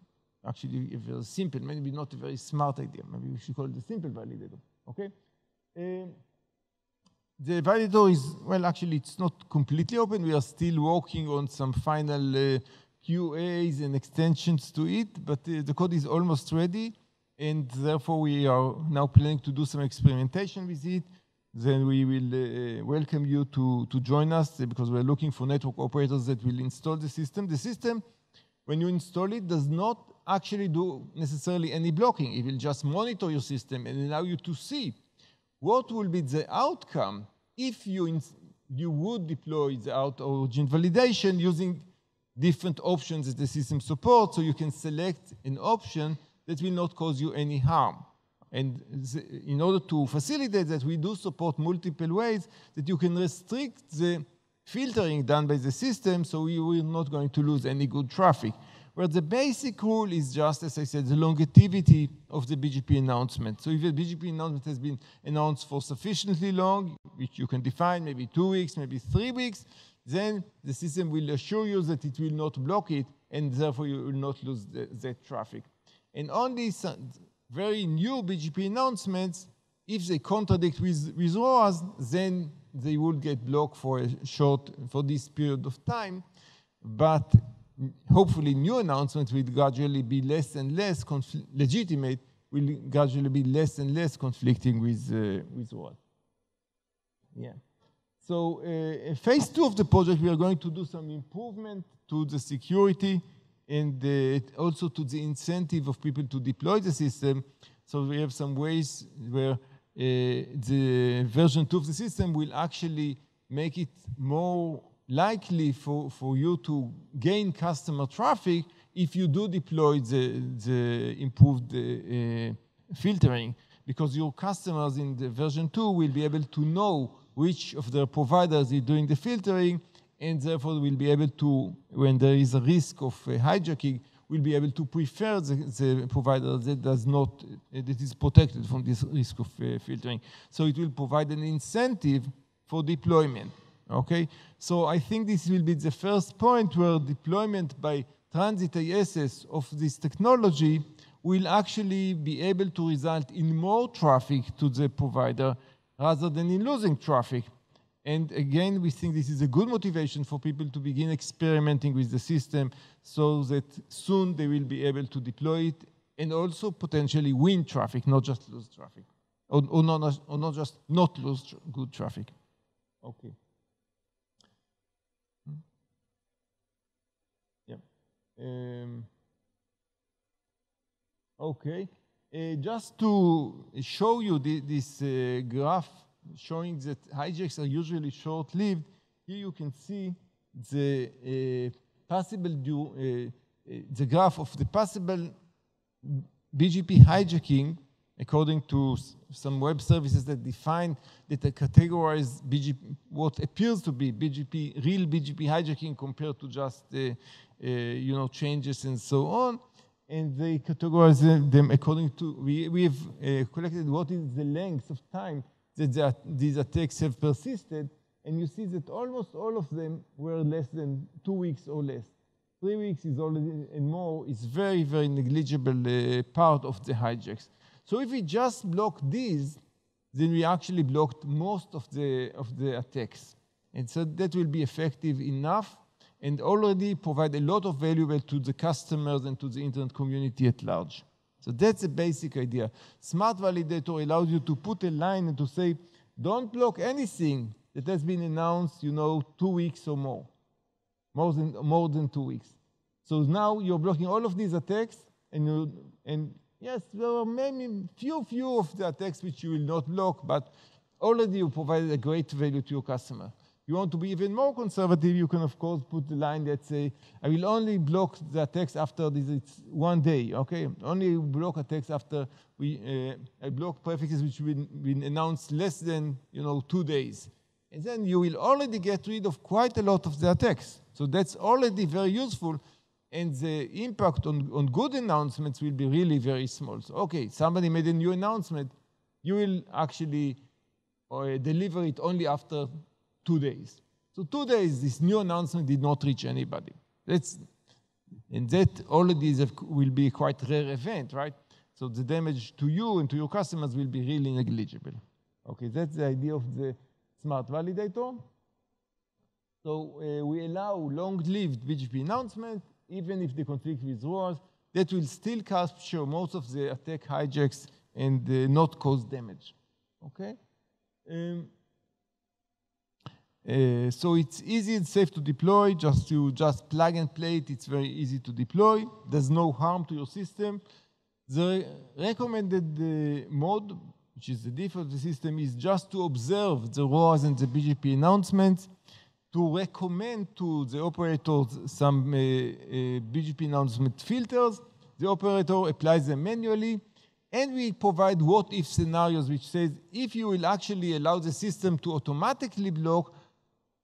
actually a very simple, maybe not a very smart idea. Maybe we should call it a simple validator, okay? Um, the validator is, well, actually, it's not completely open. We are still working on some final uh, QAs and extensions to it, but uh, the code is almost ready, and therefore we are now planning to do some experimentation with it. Then we will uh, welcome you to, to join us uh, because we're looking for network operators that will install the system. The system, when you install it, does not actually do necessarily any blocking. It will just monitor your system and allow you to see what will be the outcome if you, you would deploy the route origin validation using different options that the system supports, so you can select an option that will not cause you any harm. And in order to facilitate that, we do support multiple ways that you can restrict the filtering done by the system, so you are not going to lose any good traffic where the basic rule is just, as I said, the longevity of the BGP announcement. So if a BGP announcement has been announced for sufficiently long, which you can define, maybe two weeks, maybe three weeks, then the system will assure you that it will not block it, and therefore you will not lose the, that traffic. And on these uh, very new BGP announcements, if they contradict with, with ROAS, then they will get blocked for a short, for this period of time, but hopefully new announcements will gradually be less and less legitimate, will gradually be less and less conflicting with, uh, with what? Yeah. So uh, phase two of the project, we are going to do some improvement to the security and uh, also to the incentive of people to deploy the system. So we have some ways where uh, the version two of the system will actually make it more likely for, for you to gain customer traffic if you do deploy the, the improved uh, filtering because your customers in the version 2 will be able to know which of their providers is doing the filtering and therefore will be able to, when there is a risk of uh, hijacking, will be able to prefer the, the, provider that does not, uh, that is protected from this risk of uh, filtering. So it will provide an incentive for deployment. Okay, so I think this will be the first point where deployment by transit ASs of this technology will actually be able to result in more traffic to the provider rather than in losing traffic. And again, we think this is a good motivation for people to begin experimenting with the system so that soon they will be able to deploy it and also potentially win traffic, not just lose traffic, or, or, not, or not just not lose good traffic. Okay. Um, okay, uh, just to show you the, this uh, graph showing that hijacks are usually short-lived, here you can see the uh, possible do, uh, uh, the graph of the possible BGP hijacking according to some web services that define that categorize BGP, what appears to be BGP, real BGP hijacking compared to just uh, you know, changes and so on. And they categorize them according to, we, we have uh, collected what is the length of time that the, these attacks have persisted. And you see that almost all of them were less than two weeks or less. Three weeks is already, and more is very, very negligible uh, part of the hijacks. So if we just block these, then we actually blocked most of the, of the attacks. And so that will be effective enough and already provide a lot of value to the customers and to the internet community at large. So that's the basic idea. Smart Validator allows you to put a line and to say, don't block anything that has been announced, you know, two weeks or more, more than, more than two weeks. So now you're blocking all of these attacks, and, you, and yes, there are maybe few, few of the attacks which you will not block, but already you provided a great value to your customer you want to be even more conservative, you can of course put the line that say, I will only block the text after this it's one day, okay? Only block a text after we uh, I block prefixes which will been announced less than you know two days. And then you will already get rid of quite a lot of the attacks. So that's already very useful. And the impact on, on good announcements will be really very small. So, okay, somebody made a new announcement. You will actually uh, deliver it only after two days. So two days, this new announcement did not reach anybody. That's, and that already will be quite rare event, right? So the damage to you and to your customers will be really negligible. Okay, that's the idea of the smart validator. So uh, we allow long-lived BGP announcement, even if they conflict with ROAS, that will still capture most of the attack hijacks and uh, not cause damage. Okay? Um, uh, so it's easy and safe to deploy. Just you just plug and play it. It's very easy to deploy. There's no harm to your system. The recommended uh, mode, which is the default of the system, is just to observe the ROAS and the BGP announcements, to recommend to the operators some uh, uh BGP announcement filters. The operator applies them manually, and we provide what-if scenarios, which says if you will actually allow the system to automatically block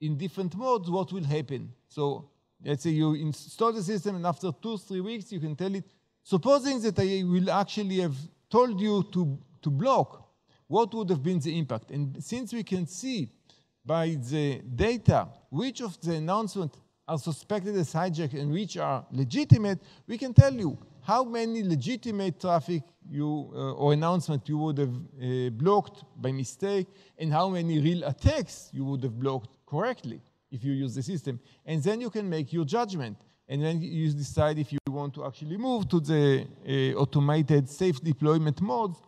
in different modes, what will happen. So let's say you install the system and after two, three weeks, you can tell it, supposing that I will actually have told you to, to block, what would have been the impact? And since we can see by the data which of the announcements are suspected as hijack and which are legitimate, we can tell you how many legitimate traffic you uh, or announcement you would have uh, blocked by mistake, and how many real attacks you would have blocked correctly if you use the system. And then you can make your judgment. And then you decide if you want to actually move to the uh, automated safe deployment modes,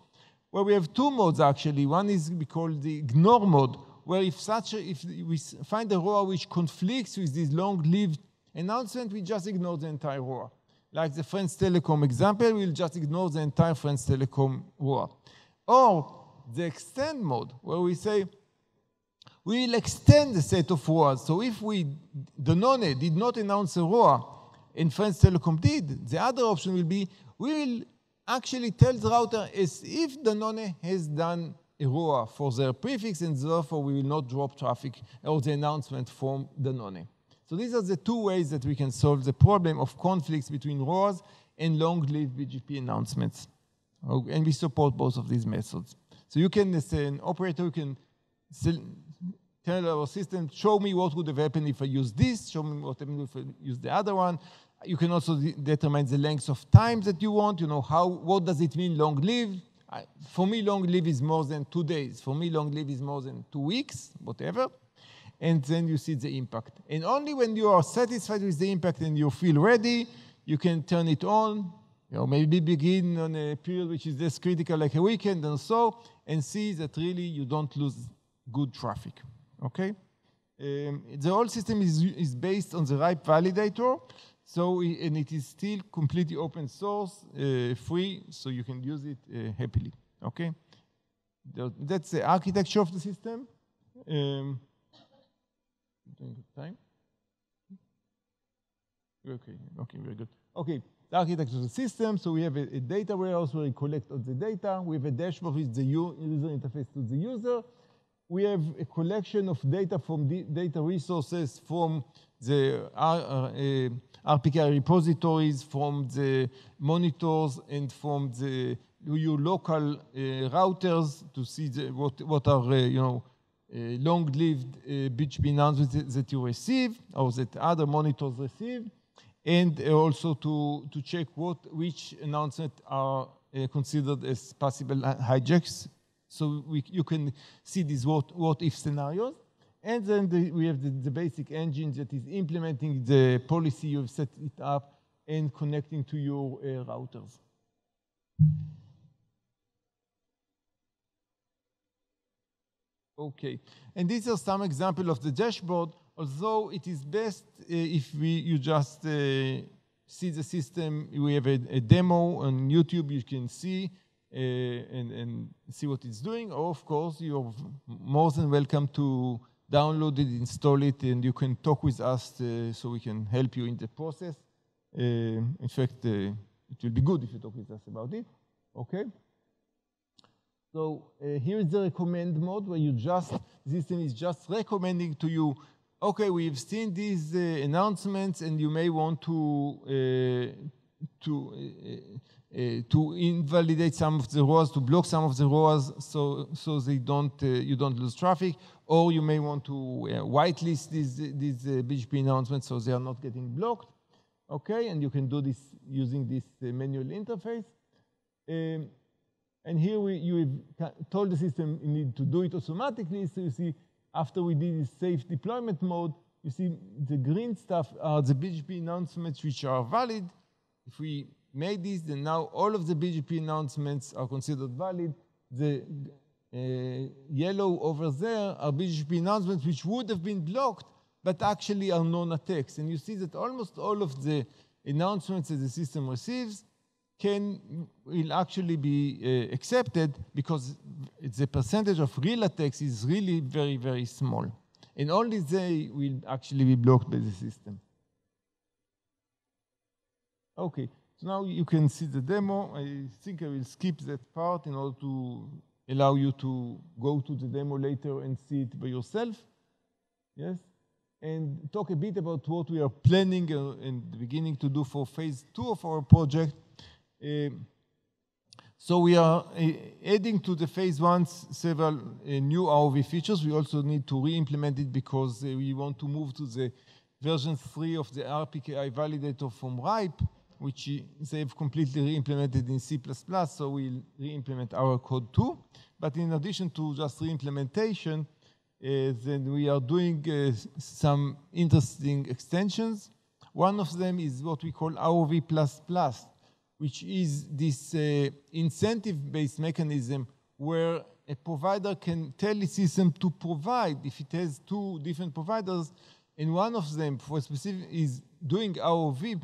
where we have two modes actually. One is we call the ignore mode, where if such a, if we find a ROA which conflicts with this long-lived announcement, we just ignore the entire ROA. Like the French Telecom example, we'll just ignore the entire French Telecom ROA. Or the extend mode, where we say, we will extend the set of ROAs. So if we, Danone did not announce a ROA and France Telecom did, the other option will be, we will actually tell the router as if Danone has done a ROA for their prefix, and therefore we will not drop traffic or the announcement from Danone. So these are the two ways that we can solve the problem of conflicts between ROAs and long-lived BGP announcements. And we support both of these methods. So you can, as an operator, you can tell our system, show me what would have happened if I use this, show me what happened if I use the other one. You can also de determine the length of time that you want, you know, how, what does it mean long-lived? For me, long-lived is more than two days. For me, long-lived is more than two weeks, whatever and then you see the impact. And only when you are satisfied with the impact and you feel ready, you can turn it on, you know, maybe begin on a period which is less critical like a weekend and so, and see that really you don't lose good traffic, okay? Um, the whole system is, is based on the RIPE validator, so and it is still completely open source, uh, free, so you can use it uh, happily, okay? That's the architecture of the system. Um, time? Okay, okay, very good. Okay, the architecture of the system. So we have a, a, data warehouse where we collect all the data. We have a dashboard with the user interface to the user. We have a collection of data from data resources from the uh, RPKI repositories, from the monitors, and from the your local uh, routers to see the, what, what are, uh, you know, uh, long-lived uh, announcements that you receive or that other monitors receive, and also to, to check what which announcements are uh, considered as possible hijacks. So we, you can see these what, what if scenarios. And then the, we have the, the, basic engine that is implementing the policy you've set it up and connecting to your uh, routers. Okay, and these are some example of the dashboard, although it is best uh, if we, you just uh, see the system. We have a, a, demo on YouTube you can see and, and, see what it's doing. Or of course, you're more than welcome to download it, install it, and you can talk with us uh, so we can help you in the process. Uh, in fact, uh, it will be good if you talk with us about it. Okay? So uh, here is the recommend mode where you just, the system is just recommending to you, okay, we've seen these uh, announcements and you may want to, uh, to, uh, uh, to invalidate some of the ROAs, to block some of the ROAs so, so they don't, uh, you don't lose traffic, or you may want to whitelist these, these BGP announcements so they are not getting blocked. Okay, and you can do this using this manual interface. Um, and here we, you told the system you need to do it automatically. So you see, after we did this safe deployment mode, you see the green stuff are the BGP announcements which are valid. If we made this, then now all of the BGP announcements are considered valid. The uh, yellow over there are BGP announcements which would have been blocked, but actually are non-attacks. And you see that almost all of the announcements that the system receives can will actually be uh, accepted because the percentage of real attacks is really very, very small. And only they will actually be blocked by the system. Okay, so now you can see the demo. I think I will skip that part in order to allow you to go to the demo later and see it by yourself. Yes? And talk a bit about what we are planning uh, and beginning to do for phase two of our project um, so we are uh, adding to the phase one several uh, new ROV features. We also need to re-implement it because uh, we want to move to the version three of the RPKI validator from RIPE. Which they've completely re-implemented in C++, so we'll re-implement our code too. But in addition to just re-implementation, uh, then we are doing uh, some interesting extensions. One of them is what we call ROV++, which is this uh, incentive-based mechanism where a provider can tell its system to provide, if it has two different providers, and one of them for specific is doing ROV,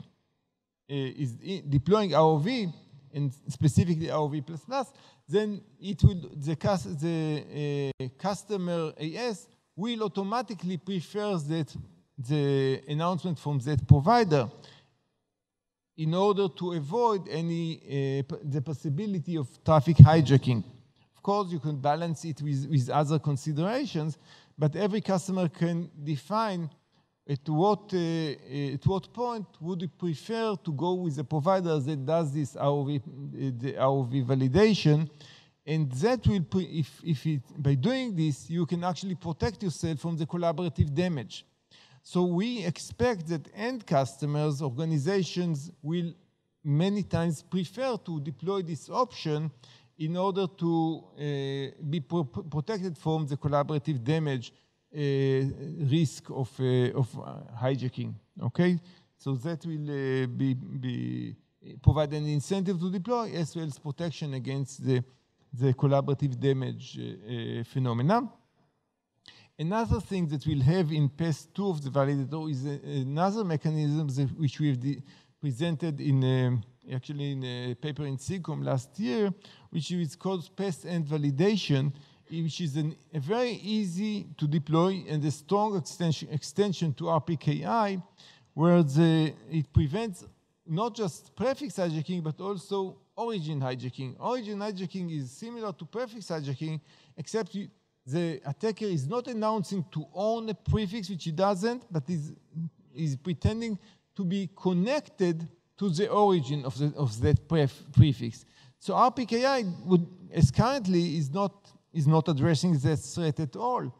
is deploying ROV, and specifically ROV++, plus then it will the, the uh, customer AS will automatically prefer that the announcement from that provider in order to avoid any uh, the possibility of traffic hijacking. Of course, you can balance it with, with other considerations, but every customer can define at what, uh, at what point would you prefer to go with a provider that does this ROV, the ROV validation. And that will, if, if it, by doing this, you can actually protect yourself from the collaborative damage. So we expect that end customers, organizations will many times prefer to deploy this option in order to uh, be pro protected from the collaborative damage uh, risk of, uh, of hijacking. Okay, so that will uh, be, be provide an incentive to deploy as well as protection against the, the collaborative damage uh, phenomena. Another thing that we'll have in PES 2 of the validator is another mechanism which we've presented in uh, actually in a paper in SIGCOMM last year, which is called path end validation, which is an, a very easy to deploy and a strong extension, extension to RPKI, where the, it prevents not just prefix hijacking, but also origin hijacking. Origin hijacking is similar to prefix hijacking, except you, the attacker is not announcing to own a prefix, which he doesn't, but is, is pretending to be connected to the origin of, the, of that pref, prefix. So RPKI would, as currently is not, is not addressing that threat at all.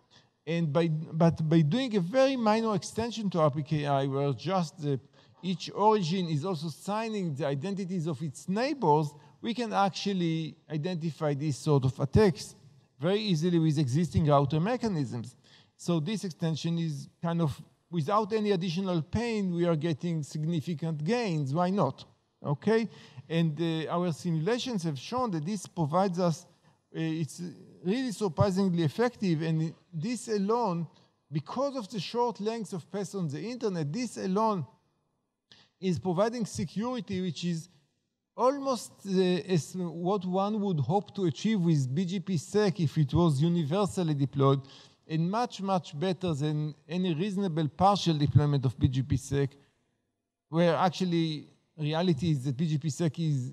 And by, but by doing a very minor extension to RPKI, where just the, each origin is also signing the identities of its neighbors, we can actually identify these sort of attacks very easily with existing router mechanisms. So this extension is kind of, without any additional pain, we are getting significant gains. Why not? Okay? And uh, our simulations have shown that this provides us, uh, it's really surprisingly effective. And this alone, because of the short length of paths on the internet, this alone is providing security which is almost uh, as what one would hope to achieve with BGP-SEC if it was universally deployed, and much, much better than any reasonable partial deployment of BGP-SEC, where actually reality is that BGP-SEC is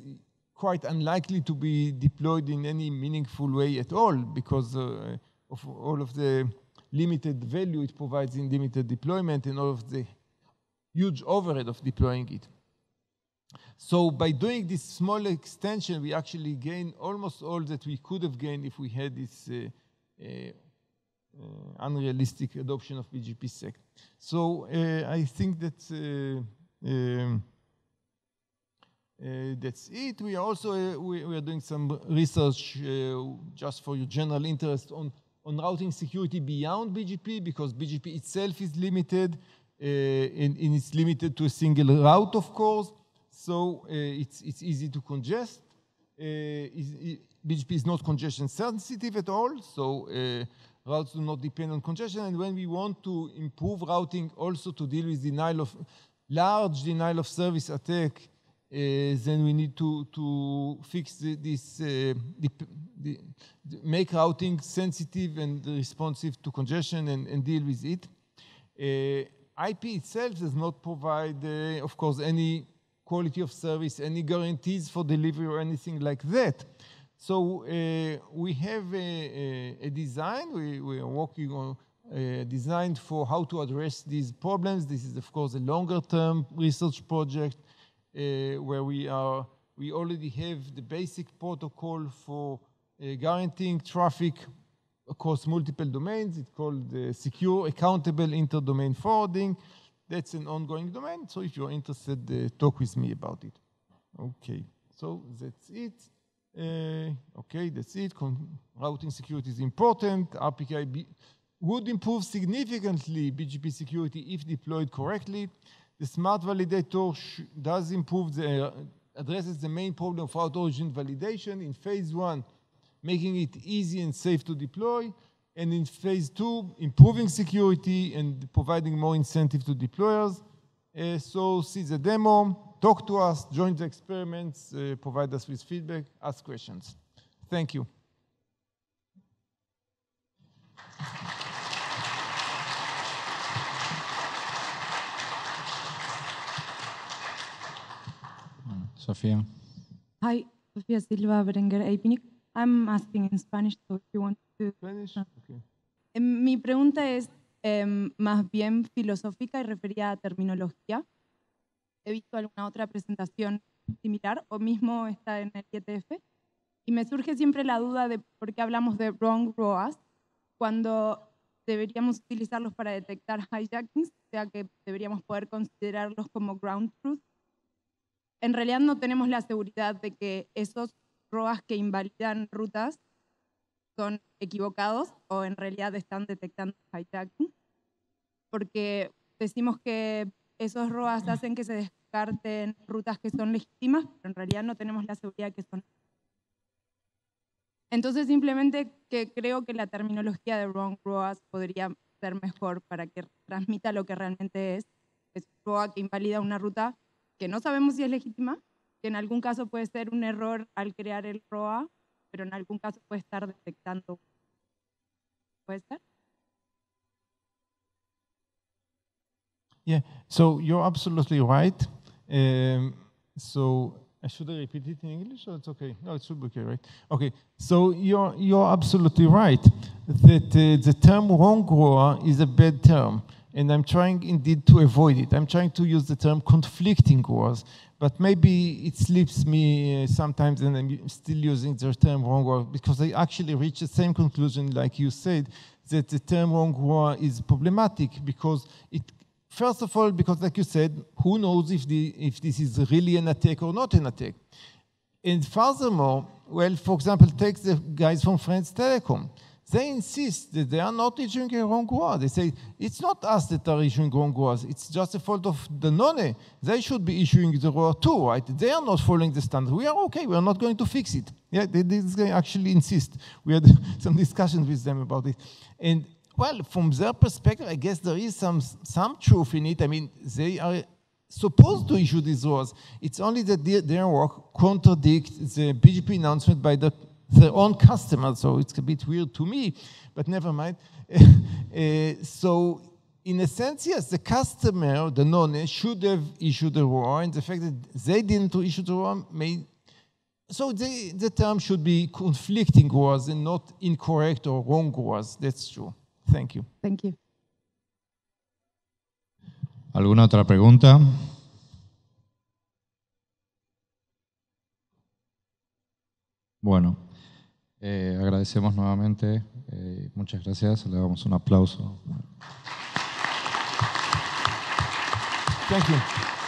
quite unlikely to be deployed in any meaningful way at all because uh, of all of the limited value it provides in limited deployment and all of the huge overhead of deploying it. So by doing this small extension, we actually gain almost all that we could have gained if we had this uh, uh, uh unrealistic adoption of BGP-SEC. So uh, I think that uh, um, uh, that's it. We are also we, we, are doing some research just for your general interest on on routing security beyond BGP because BGP itself is limited and, and it's limited to a single route, of course. So uh, it's, it's easy to congest. Uh, BGP is not congestion sensitive at all, so uh, routes do not depend on congestion. And when we want to improve routing also to deal with denial of large denial of service attack, uh, then we need to, to fix the, this, uh, the, the, make routing sensitive and responsive to congestion and, and deal with it. Uh, IP itself does not provide, of course, any quality of service, any guarantees for delivery or anything like that. So uh, we have a, a, a design, we, we, are working on a design for how to address these problems. This is of course a longer term research project uh, where we are, we already have the basic protocol for uh, guaranteeing traffic across multiple domains. It's called uh, secure accountable inter-domain forwarding. That's an ongoing domain. So if you're interested, uh, talk with me about it. Okay, so that's it. Uh, okay, that's it. Con routing security is important. RPKI would improve significantly BGP security if deployed correctly. The smart validator does improve the, addresses the main problem of route origin validation in phase one, making it easy and safe to deploy. And in phase two, improving security and providing more incentive to deployers. Uh, so see the demo, talk to us, join the experiments, uh, provide us with feedback, ask questions. Thank you. Sofia. Hi, Sofia Silva Berenguer Eipinic. I'm asking in Spanish, so if you want to. Spanish? Okay. Em, Mi pregunta es em, más bien filosófica y referida a terminología. He visto alguna otra presentación similar o mismo está en el IETF y me surge siempre la duda de por qué hablamos de wrong ROAS cuando deberíamos utilizarlos para detectar hijackings, o sea que deberíamos poder considerarlos como ground truth. En realidad no tenemos la seguridad de que esos ROAS que invalidan rutas son equivocados o en realidad están detectando hijacking, porque decimos que esos ROAS hacen que se descarten rutas que son legítimas, pero en realidad no tenemos la seguridad que son. Entonces simplemente que creo que la terminología de wrong ROAS podría ser mejor para que transmita lo que realmente es. Es un ROA que invalida una ruta que no sabemos si es legítima, que en algún caso puede ser un error al crear el ROA, pero en algún caso puede estar detectando. ¿Puede ser? Yeah, so you're absolutely right. Um, so should I repeat it in English or it's okay? No, it should be okay, right? Okay, so you're, you're absolutely right that uh, the term wrong grower is a bad term. And I'm trying indeed to avoid it. I'm trying to use the term conflicting ROAs, but maybe it slips me uh, sometimes and I'm still using the term wrong ROA because I actually reach the same conclusion like you said, that the term wrong ROA is problematic because it First of all, because like you said, who knows if, the, if this is really an attack or not an attack? And furthermore, well, for example, take the guys from France Telecom. They insist that they are not issuing a wrong ROA. They say, it's not us that are issuing wrong ROAs. It's just a fault of Danone. They should be issuing the ROA too, right? They are not following the standard. We are okay. We are not going to fix it. Yeah, they, guy actually insist. We had some discussions with them about it. And well, from their perspective, I guess there is some, some truth in it. I mean, they are supposed to issue these ROAs. It's only that their, their work contradicts the BGP announcement by the, their own customers, so it's a bit weird to me, but never mind. uh, so, in a sense, yes, the customer, Danone, should have issued a warrant. and the fact that they didn't issue the warrant may so the, the term should be conflicting ROAs and not incorrect or wrong ROAs. That's true. Thank you. Thank you. ¿Alguna otra pregunta? Bueno, eh, agradecemos nuevamente. eh, muchas gracias. Le damos un aplauso. Thank.